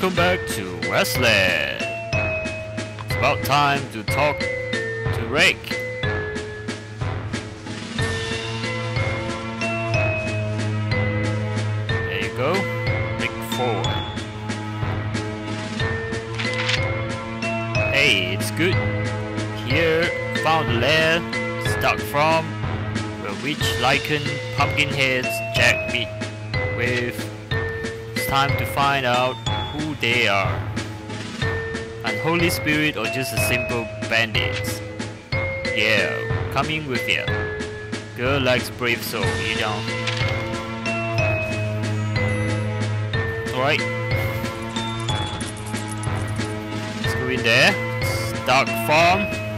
welcome back to Westland. It's about time to talk to Rick. There you go, Rick Ford. Hey, it's good. Here, found a lair, stuck from the witch lichen pumpkin heads jack meat with it's time to find out who they are. Unholy spirit or just a simple bandits. Yeah, coming with you. Girl likes brave soul, you don't. Alright. Let's go in there. Dark farm.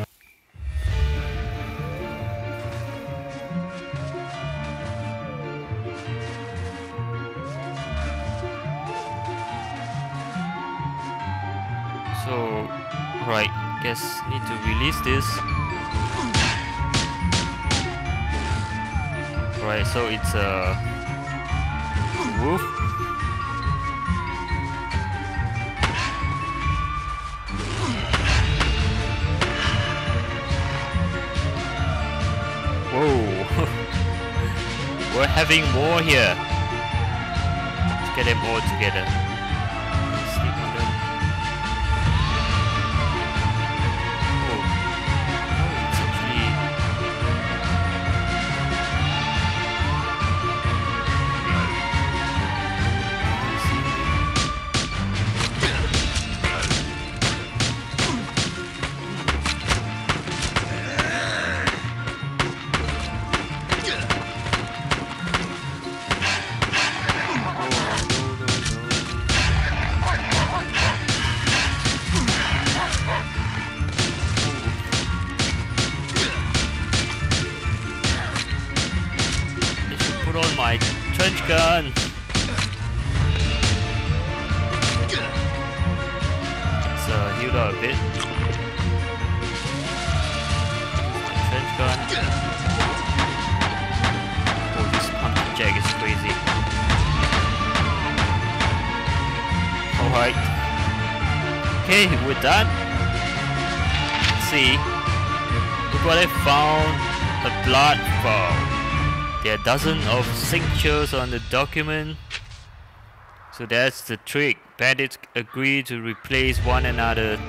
Release this. Right, so it's uh, a wolf. Whoa, we're having war here. Let's get them all together. Gun. Let's uh, heal up a bit. Trench gun. Oh, this pumpkin jack is crazy. Alright. Okay, we're done. Let's see. Look what I found. A blood fall. There are dozens of signatures on the document. So that's the trick. Bandits agree to replace one another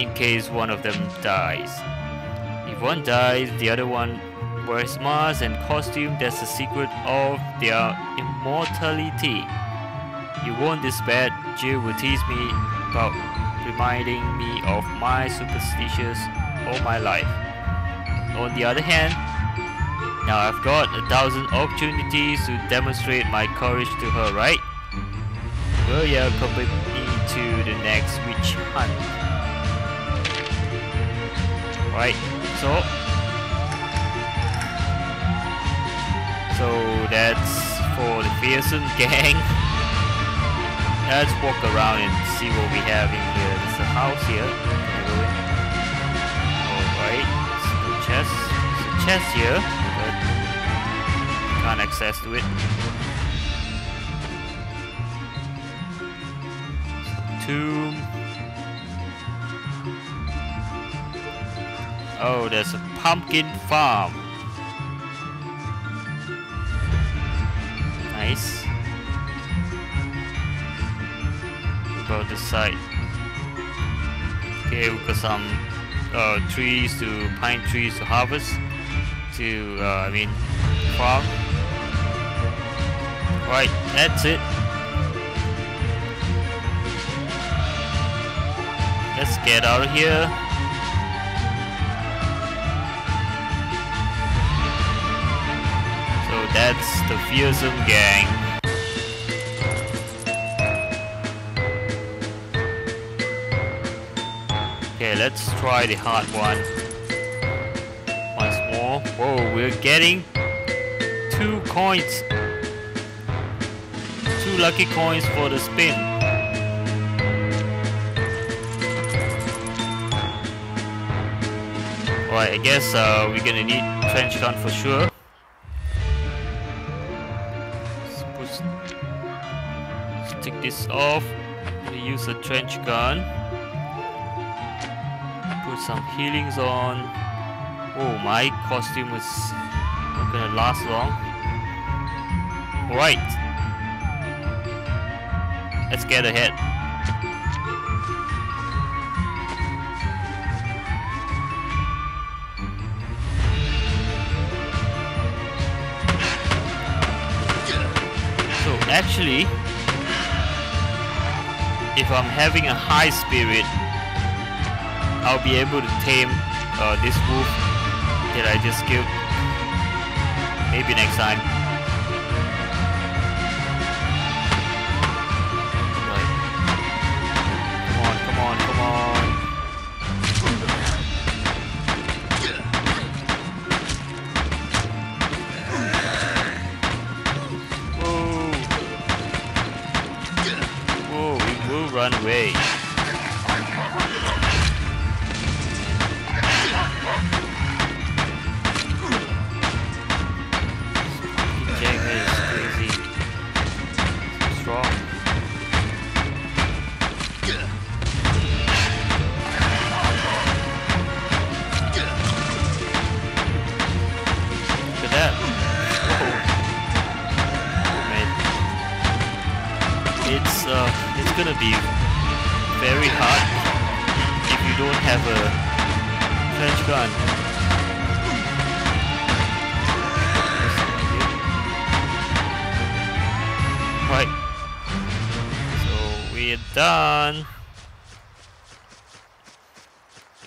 in case one of them dies. If one dies, the other one wears mask and costume. That's the secret of their immortality. You won't despair. Jill will tease me about reminding me of my superstitions all my life. On the other hand, now I've got a thousand opportunities to demonstrate my courage to her, right? Will you accompany me to the next witch hunt? Right, so... So that's for the fearsome gang. Let's walk around and see what we have in here. There's a house here. Alright, there's no chest. There's a chest here, can't access to it. Tomb. Oh, there's a pumpkin farm. Nice. About the side? Okay, we've got some uh, trees to pine trees to harvest. To uh, I mean farm. Right, that's it. Let's get out of here. So that's the fearsome gang. Okay, let's try the hard one. Once more. Whoa, we're getting two coins. Two lucky coins for the spin. Right, I guess uh, we're gonna need trench gun for sure. Let's take this off. gonna use a trench gun. Put some healings on. Oh, my costume is not gonna last long. Right. Let's get a hit. So actually, if I'm having a high spirit, I'll be able to tame uh, this wolf that I just killed. Maybe next time. Very hard if you don't have a trench gun. Right. So we're done.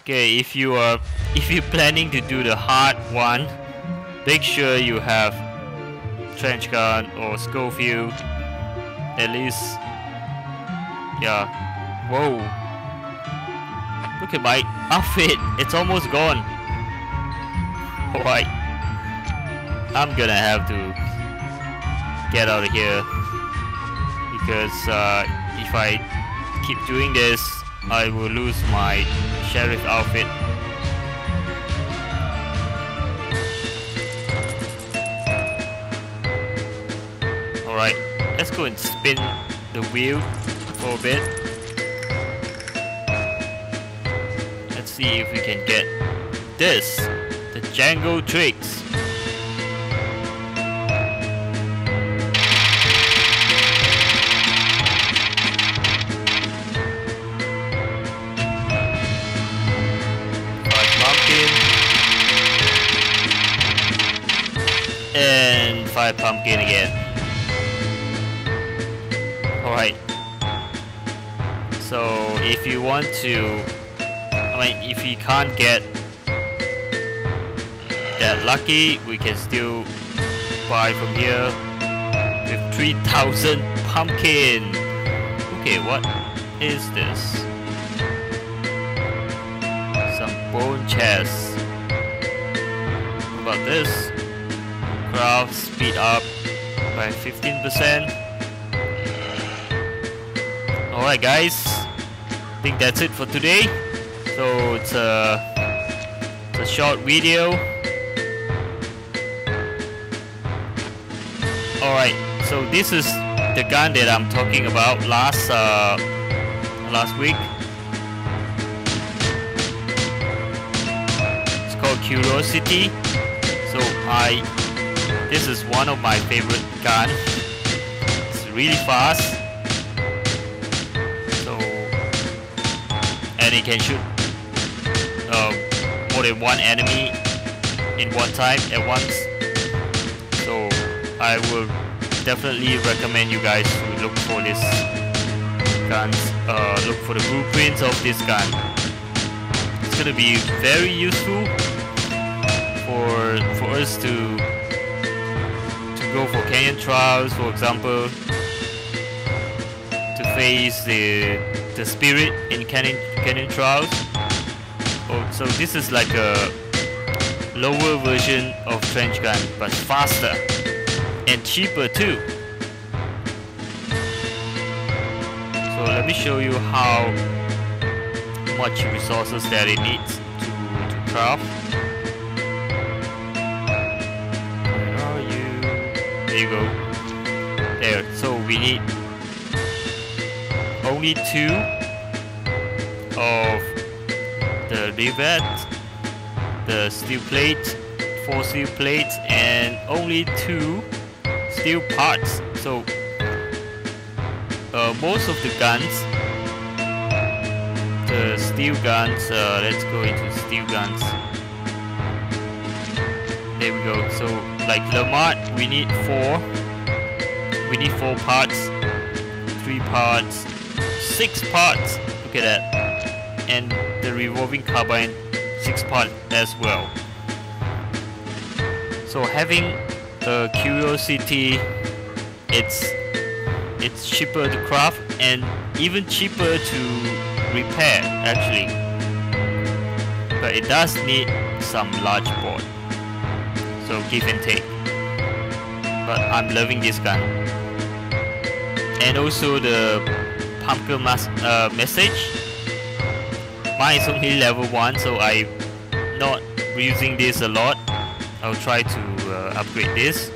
Okay, if you are if you're planning to do the hard one, make sure you have trench gun or Schofield at least yeah whoa. Look at my outfit. It's almost gone. Alright. I'm gonna have to get out of here. Because uh, if I keep doing this I will lose my sheriff outfit. Alright, let's go and spin the wheel for a bit. See if we can get this, the Django Tricks. And five pumpkin again. Alright. So if you want to I mean if you can't get that lucky we can still buy from here with 3000 pumpkin. Okay, what is this? Some bone chests. What about this? Craft speed up by 15%. Alright guys, I think that's it for today. So it's a, it's a short video. Alright, so this is the gun that I'm talking about last uh, last week. It's called Curiosity. So I this is one of my favorite gun. It's really fast. So and it can shoot uh, more than one enemy in one time at once. So I will definitely recommend you guys to look for this guns. Uh, look for the blueprints of this gun. It's gonna be very useful for for us to to go for canyon trials, for example, to face the the spirit in canyon canyon trials. So this is like a lower version of trench gun, but faster and cheaper too. So let me show you how much resources that it needs to, to craft. Where are you? There you go. There. So we need only two of the rivet, the steel plate, four steel plates, and only two steel parts. So uh, most of the guns, the steel guns, uh, let's go into steel guns. There we go. So like Lamart, we need four. We need four parts, three parts, six parts. Look at that. And the revolving carbine, six parts as well. So having the Curiosity, it's it's cheaper to craft and even cheaper to repair actually. But it does need some large board. So give and take. But I'm loving this gun. And also the pumpkin mas uh, message. Mine is only level 1 so I'm not using this a lot. I'll try to uh, upgrade this.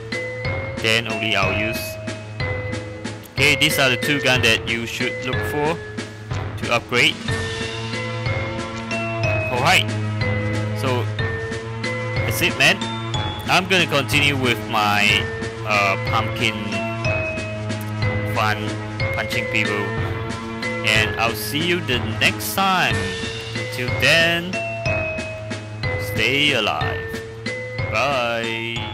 Then only I'll use Okay, these are the two guns that you should look for to upgrade. Alright, so that's it man. I'm gonna continue with my uh, pumpkin fun punching people and I'll see you the next time. Till then, stay alive. Bye.